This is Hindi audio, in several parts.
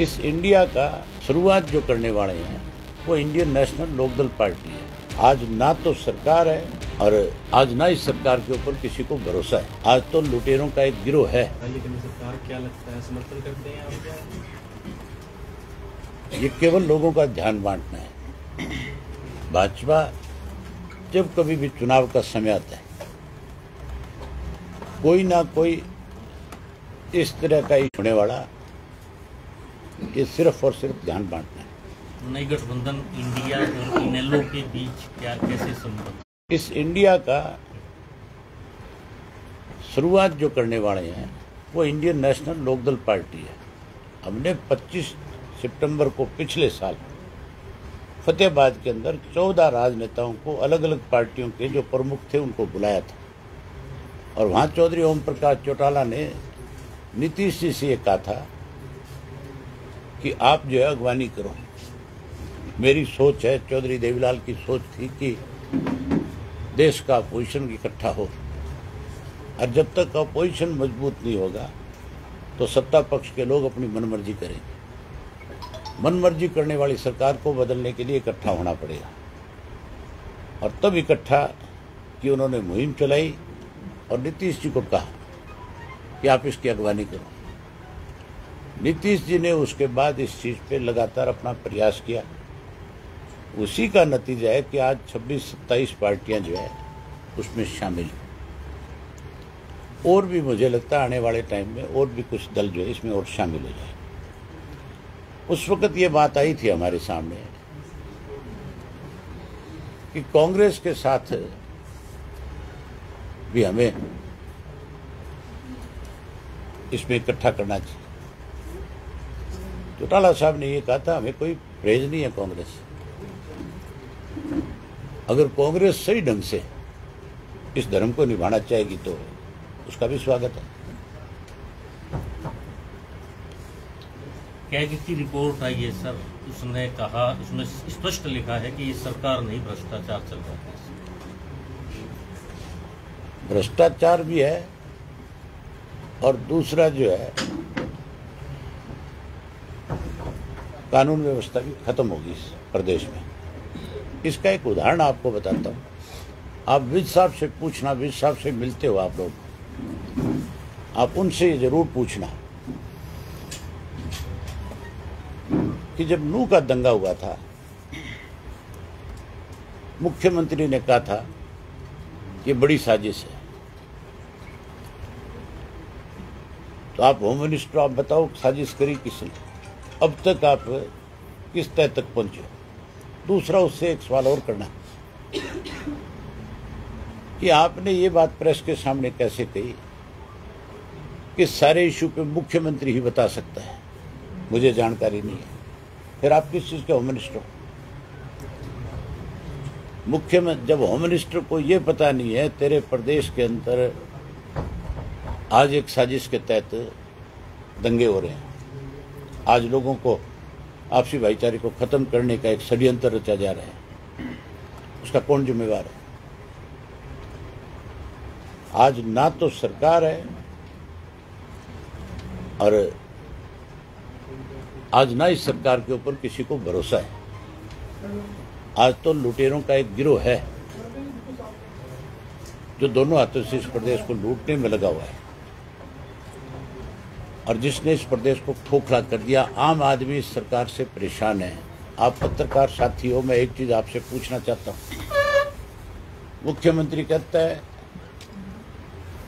इस इंडिया का शुरुआत जो करने वाले हैं वो इंडियन नेशनल लोकदल पार्टी है। आज ना तो सरकार है और आज ना इस सरकार के ऊपर किसी को भरोसा है। आज तो लुटेरों का एक गिरोह है। लेकिन सरकार क्या लगता है? समर्थन करते हैं ये केवल लोगों का ध्यान बांटना है। भाजपा जब कभी भी चुनाव का समय आता है कोई ना कोई इस तरह का ही होने वाला ये सिर्फ़ और सिर्फ़ ध्यान बांटना है। नई गठबंधन इंडिया और इनेलो के बीच क्या कैसे संबंध? इस इंडिया का शुरुआत जो करने वाले हैं वो इंडियन नेशनल लोकदल पार्टी है। हमने 25 सितंबर को पिछले साल फतेहाबाद के अंदर 14 राजनेताओं को अलग अलग पार्टियों के जो प्रमुख थे उनको बुलाया था। और वहाँ चौधरी ओम प्रकाश चौटाला ने नीतीश जी से ये कहा था कि आप जो है अगवानी करो। मेरी सोच है, चौधरी देवीलाल की सोच थी कि देश का अपोजिशन इकट्ठा हो। और जब तक अपोजिशन मज़बूत नहीं होगा तो सत्ता पक्ष के लोग अपनी मनमर्जी करेंगे। मनमर्जी करने वाली सरकार को बदलने के लिए इकट्ठा होना पड़ेगा। और तब इकट्ठा कि उन्होंने मुहिम चलाई और नीतीश जी को कहा कि आप इसकी अगवानी करो। नीतीश जी ने उसके बाद इस चीज़ पे लगातार अपना प्रयास किया। उसी का नतीजा है कि आज 26 सत्ताईस पार्टियाँ जो है, उसमें शामिल और भी मुझे लगता है आने वाले टाइम में और भी कुछ दल जो है, इसमें और शामिल हो जाए उस वक्त ये बात आई थी हमारे सामने कि कांग्रेस के साथ भी हमें इसमें इकट्ठा करना चाहिए। चौटाला साहब ने ये कहा था हमें कोई प्रेज नहीं है कांग्रेस। अगर कांग्रेस सही ढंग से इस धर्म को निभाना चाहेगी तो उसका भी स्वागत है। कैग की रिपोर्ट आई है सर? उसने कहा उसमें स्पष्ट लिखा है कि ये सरकार नहीं भ्रष्टाचार चल रहा है। भ्रष्टाचार भी है और दूसरा जो है कानून व्यवस्था भी खत्म होगी इस प्रदेश में। इसका एक उदाहरण आपको बताता हूँ। आप विज साहब से पूछना विज साहब से मिलते हो आप लोग। आप उनसे ज़रूर पूछना कि जब नू का दंगा हुआ था, मुख्यमंत्री ने कहा था कि बड़ी साजिश है। तो आप होम मिनिस्टर, आप बताओ साजिश करी किसने? अब तक आप किस तय तक पहुँचे? दूसरा उससे एक सवाल और करना कि आपने ये बात प्रेस के सामने कैसे कही कि सारे इशू पे मुख्यमंत्री ही बता सकता है? मुझे जानकारी नहीं है। फिर आप किस चीज़ के होम मिनिस्टर हो? मुख्यमंत्री, जब होम मिनिस्टर को ये पता नहीं है, तेरे प्रदेश के अंदर आज एक साजिश के तहत दंगे हो रहे हैं। आज लोगों को आपसी भाईचारे को खत्म करने का एक षड्यंत्र रचा जा रहा है। उसका कौन जिम्मेवार है? आज ना तो सरकार है और आज ना इस सरकार के ऊपर किसी को भरोसा है। आज तो लुटेरों का एक गिरोह है जो दोनों हाथों से इस प्रदेश को लूटने में लगा हुआ है। और जिसने इस प्रदेश को खोखला कर दिया, आम आदमी इस सरकार से परेशान है। आप पत्रकार साथी हो मैं एक चीज़ आपसे पूछना चाहता हूँ। मुख्यमंत्री कहता है,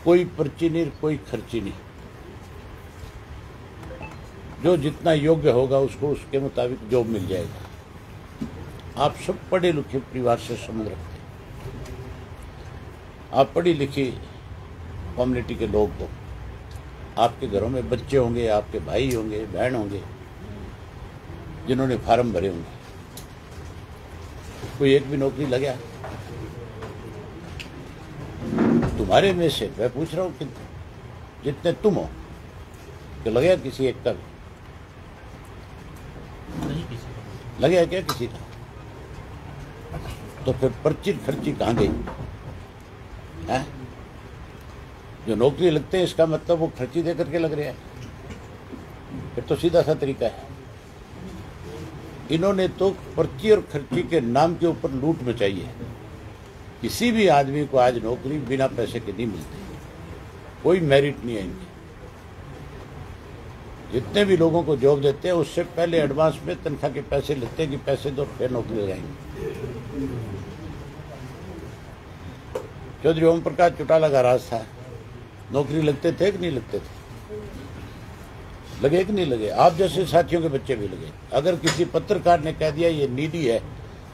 कोई पर्ची नहीं, कोई खर्ची नहीं। जो जितना योग्य होगा, उसको उसके मुताबिक जॉब मिल जाएगा। आप सब पढ़े लिखे परिवार से संबंध रखते आप पढ़ी लिखी कम्युनिटी के लोग हो। आपके घरों में बच्चे होंगे आपके भाई होंगे बहन होंगे जिन्होंने फार्म भरे होंगे। कोई एक भी नौकरी लगा? तुम्हारे में से मैं पूछ रहा हूँ कि जितने तुम हो कि लगे किसी एक का? नहीं किसी लगे क्या किसी का? तो फिर पर्ची खर्ची कहाँ गई? है? जो नौकरी लगते हैं, इसका मतलब वो खर्ची दे करके लग रहे हैं। फिर तो सीधा सा तरीका है। इन्होंने तो पर्ची और खर्ची के नाम के ऊपर लूट मचाई है। किसी भी आदमी को आज नौकरी बिना पैसे के नहीं मिलती। कोई मेरिट नहीं है इनकी। जितने भी लोगों को जॉब देते हैं, उससे पहले एडवांस में तनख्वाह के पैसे लेते हैं कि पैसे दो, फिर नौकरी लगाएँगे। चौधरी ओम प्रकाश चौटाला का राज था। नौकरी लगते थे कि नहीं लगते थे? लगे कि नहीं लगे? आप जैसे साथियों के बच्चे भी लगे। अगर किसी पत्रकार ने कह दिया, ये नीडी है,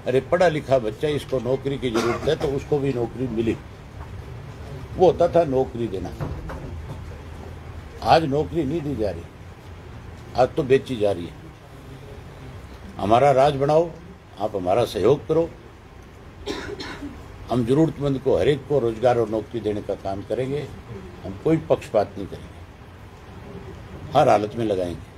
अरे पढ़ा लिखा बच्चा, इसको नौकरी की ज़रूरत है तो उसको भी नौकरी मिली। वो होता था नौकरी देना। आज नौकरी नहीं दी जा रही। आज तो बेची जा रही है। हमारा राज बनाओ, आप हमारा सहयोग करो। हम जरूरतमंद को हर एक को रोज़गार और नौकरी देने का काम करेंगे। हम कोई पक्षपात नहीं करेंगे। हर हालत में लगाएँगे।